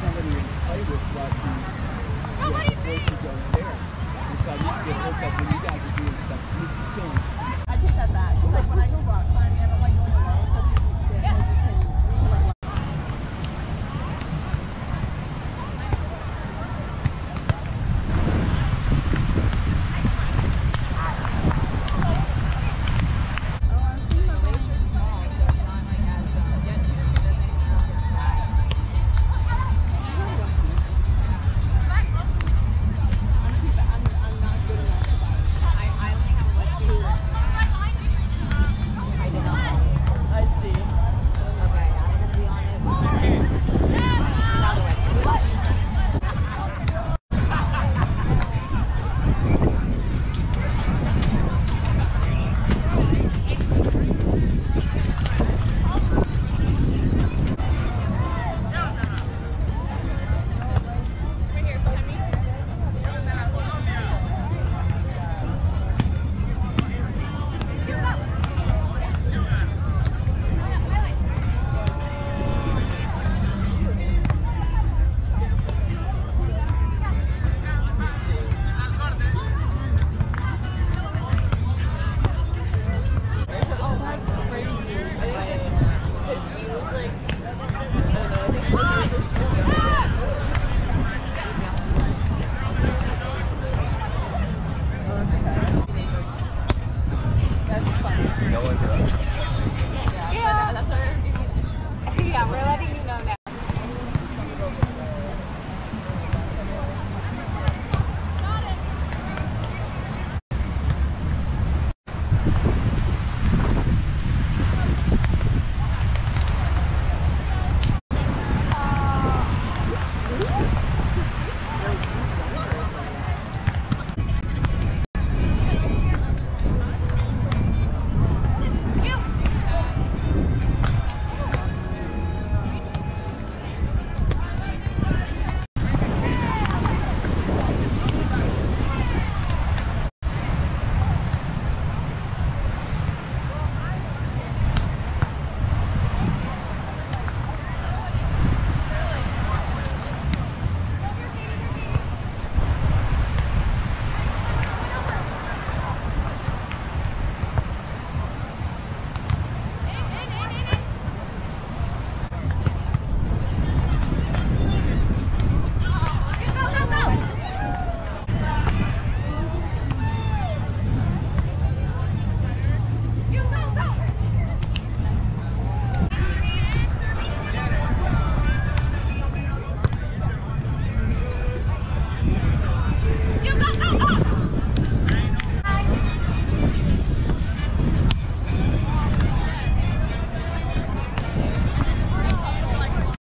play with watching the horses over there. And so I need to get hooked up when you guys are doing stuff. This is going no one's around.